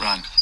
Run.